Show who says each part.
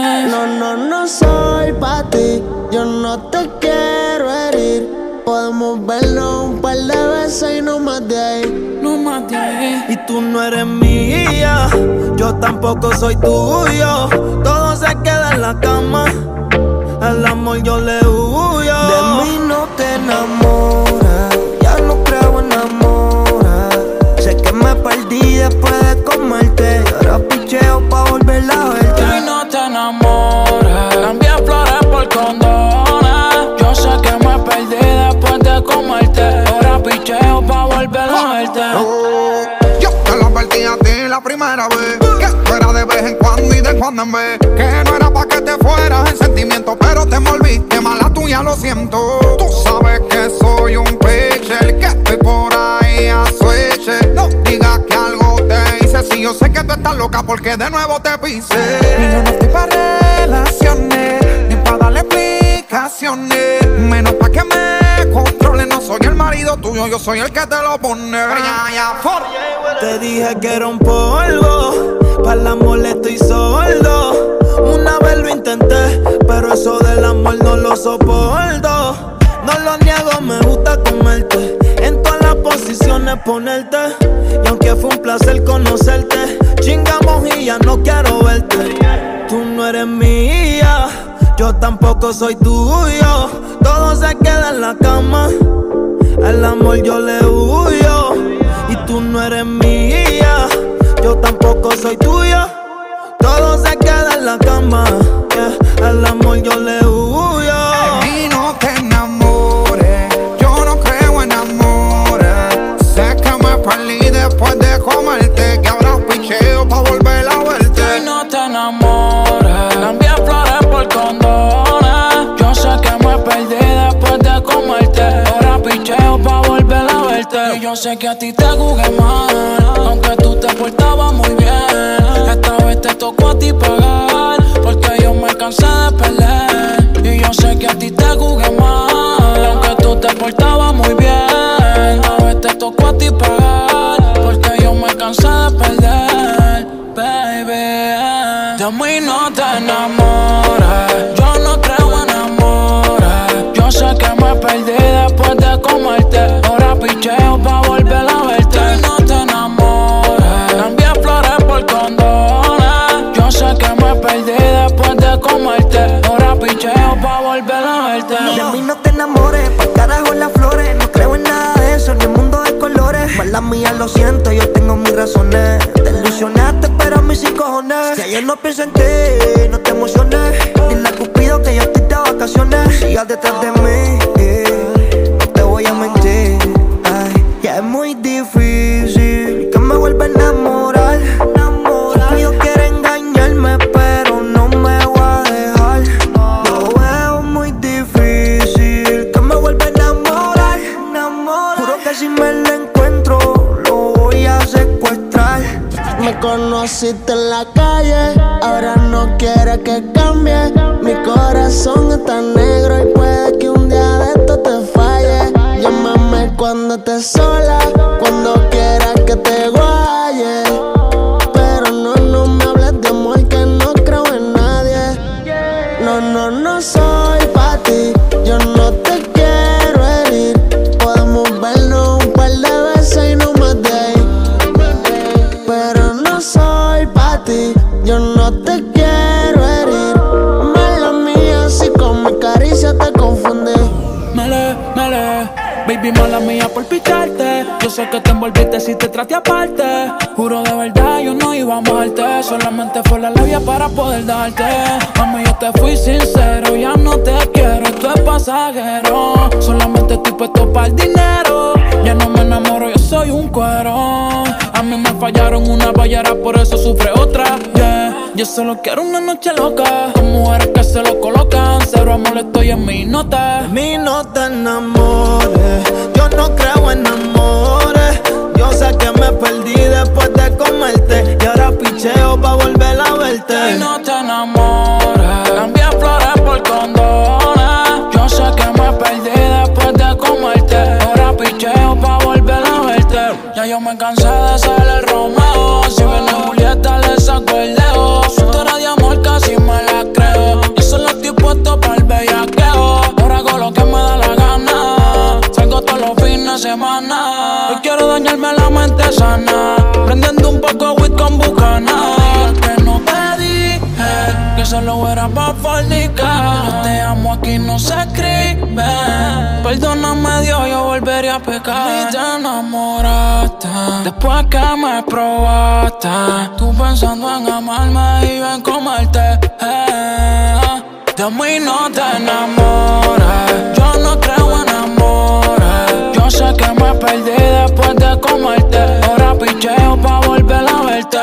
Speaker 1: No, no, no soy pa' ti, yo no te quiero herir. Podemos vernos un par de veces y no más de ahí.
Speaker 2: No más de ahí.
Speaker 3: Y tú no eres mía, yo tampoco soy tuyo. Todo se queda en la cama, al amor yo le huyo.
Speaker 1: De mí no te enamoras volver a verte.
Speaker 2: Yo
Speaker 4: te lo advertí a ti la primera vez Que fuera de vez en cuando y de cuando en vez Que no era pa' que te fueras en sentimiento Pero te envolviste, mala tuya, lo siento. Tú sabes que soy un pitcher Que estoy por ahí a switch No digas que algo te hice Si yo sé que tú estás loca porque de nuevo te pisé Y yo no estoy pa' relaciones yo soy el que te lo pone.
Speaker 3: Te dije que era un polvo, para el amor estoy sordo. Una vez lo intenté, pero eso del amor no lo soporto. No lo niego, me gusta comerte. En todas las posiciones ponerte. Y aunque fue un placer conocerte, chingamos y ya no quiero verte. Tú no eres mía, yo tampoco soy tuyo. Todo se queda en la cama. Al amor yo le huyo y tú no eres mía. Yo tampoco soy tuya. Todo se queda en la cama. yeah. Al amor yo le huyo.
Speaker 4: Yo sé que a
Speaker 2: ti te jugué mal. Aunque tú te portabas muy bien. Esta vez te tocó a ti pagar. Porque yo me cansé de perder. Y yo sé que a ti te jugué mal. Aunque tú te portabas muy bien. Esta vez te tocó a ti pagar. Porque yo me cansé de perder. Baby. De mí no te enamores. Yo no creo en amores. Yo sé que me perdí después de comerte. Ahora picheo no
Speaker 1: pienso en ti, no te emociones. Dile a Cupido que yo estoy de vacaciones. Sigas detrás de mí, conociste en la calle, ahora no quieres que cambie. Mi corazón está negro y puede que un día de esto te falle. Llámame cuando estés sola, cuando quieras que te
Speaker 2: Baby mala mía por picarte. Yo sé que te envolviste si te traté aparte. Juro de verdad, yo no iba a amarte. Solamente fue la labia para poder darte. Mami, yo te fui sincero, ya no te quiero, esto es pasajero. Solamente estoy puesto para el dinero. Ya no me enamoro, yo soy un cuero. A mí me fallaron una ballera, por eso sufre otra. Yeah. Yo solo quiero una noche loca. Con mujeres que se lo colocan. Cero amor, estoy en mi nota.
Speaker 3: De mí no te enamores, yo no creo en amores. Yo sé que me perdí después de comerte y ahora picheo pa' volver a verte.
Speaker 2: Y no te enamores. Cambié flores por condones. Yo sé que me perdí después de comerte. Ahora picheo pa' volver a verte. Ya yo me cansé de ser el Romeo. Si viene galleta le saco el dedo. Su historia de amor casi me la creo. Yo solo estoy puesto para el bellaqueo. Ahora hago lo que me da la gana. Salgo todos los fines de semana. Hoy quiero dañarme la mente sana. Prendiendo un poco wit con bucana. Que no te dije que solo era para fornicar. Yo te amo aquí, no se escribe a pecar. Y te enamoraste después que me probaste. Tú pensando en amarme y en comerte. Eh. De mí no te enamores. Yo no creo en amores. Yo sé que me perdí después de comerte. Ahora picheo pa' volver a verte.